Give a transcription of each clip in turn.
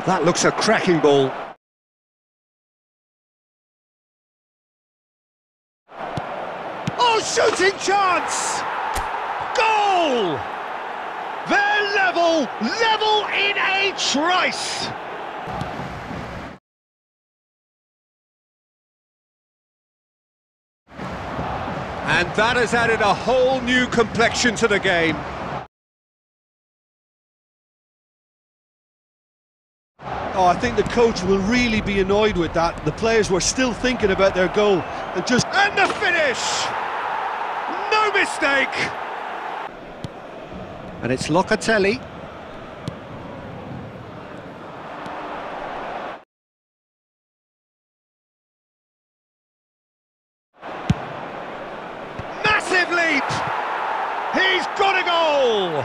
Well, that looks a cracking ball. Oh, shooting chance! Goal! They're level, level in a trice! And that has added a whole new complexion to the game. Oh, I think the coach will really be annoyed with that. The players were still thinking about their goal and just... And the finish! No mistake! And it's Locatelli. Massive leap! He's got a goal!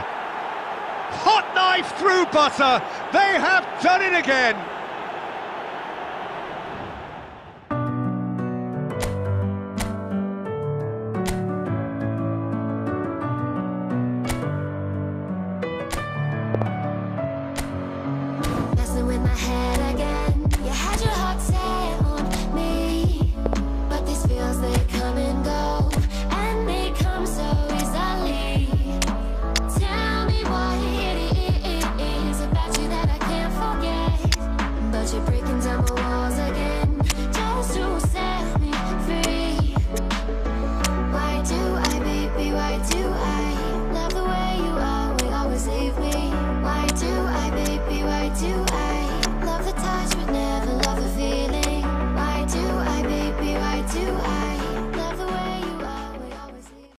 Hot knife through butter! They have done it again! with my head